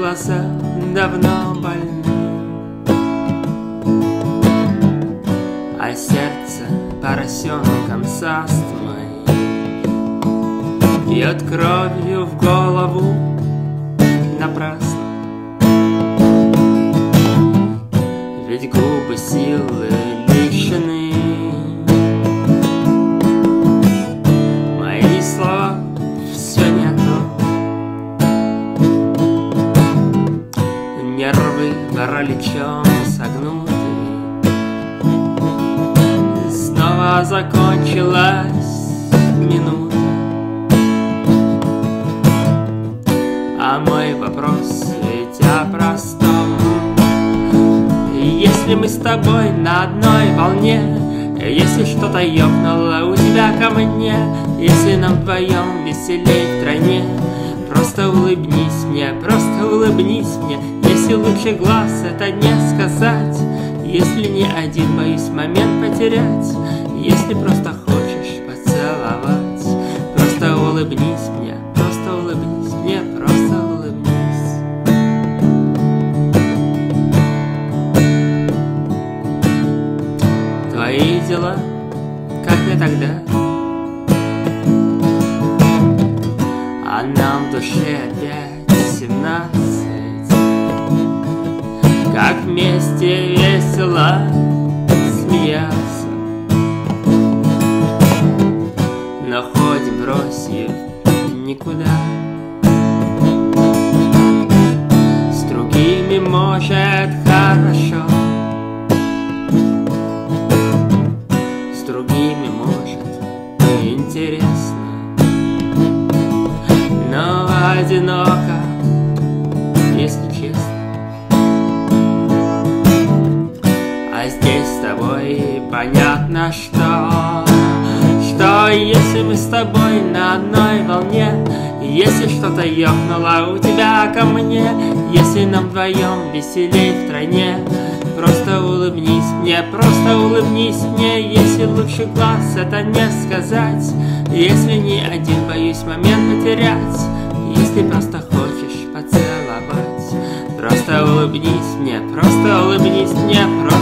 глаза давно больны. А сердце поросенком с астмой Пьет кровью в голову напрасно. Ведь губы силы лишены параличом согнуты Снова закончилась минута. А мой вопрос ведь о простом. Если мы с тобой на одной волне Если что-то ёкнуло у тебя ко мне Если нам вдвоем веселей в стране Просто улыбнись мне, просто улыбнись мне Если лучше глаз это не сказать. Если не один боюсь момент потерять. Если просто хочешь поцеловать. Просто улыбнись мне, просто улыбнись мне, просто улыбнись. Твои дела, как и тогда. А нам в душе опять семнадцать Как вместе весело смеяться. Но ходим бросив никуда. С другими может хорошо понятно, что. Что если мы с тобой на одной волне? Если что-то ёкнуло у тебя ко мне? Если нам вдвоем веселей в стране Просто улыбнись мне, просто улыбнись мне. Если лучше глаз это не сказать. Если не один боюсь момент потерять. Если просто хочешь поцеловать. Просто улыбнись мне, просто улыбнись мне, просто